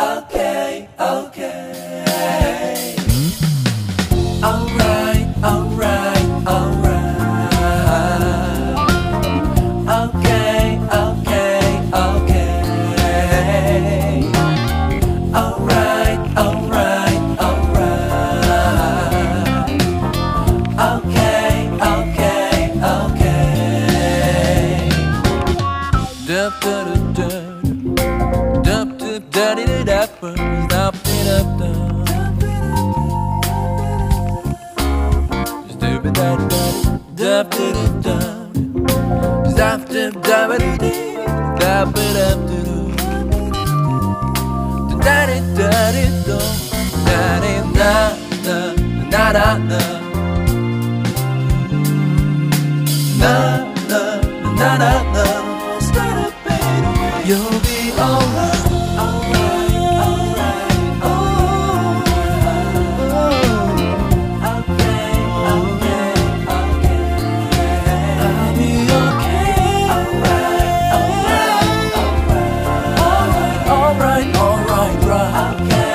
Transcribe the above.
okay, okay. Alright, alright, alright. Okay, okay, okay. Alright, alright, alright. Okay, okay, okay. Da, da, da, da da da da da da da da da da da da da da da da da da right, right.